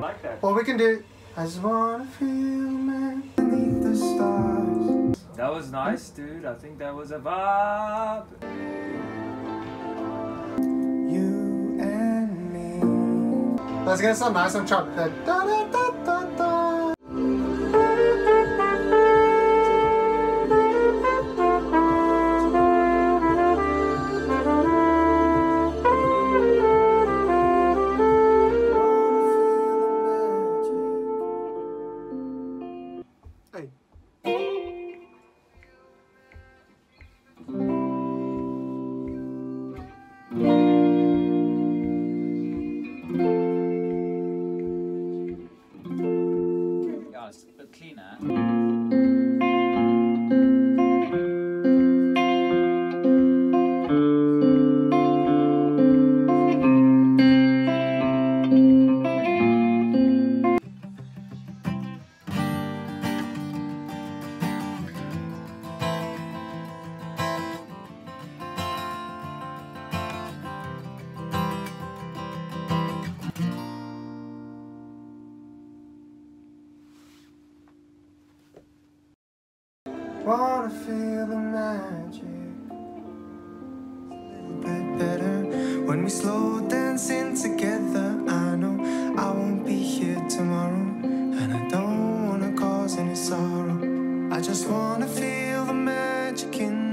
like that. Well, we can do. I just wanna feel man beneath the stars. That was nice, dude. I think that was a vibe. You and me. Let's get some nice and chop. Da, da, da, da, da. A wanna feel the magic It's a little bit better when we slow dancing together. I know I won't be here tomorrow, and I don't wanna cause any sorrow. I just wanna feel the magic in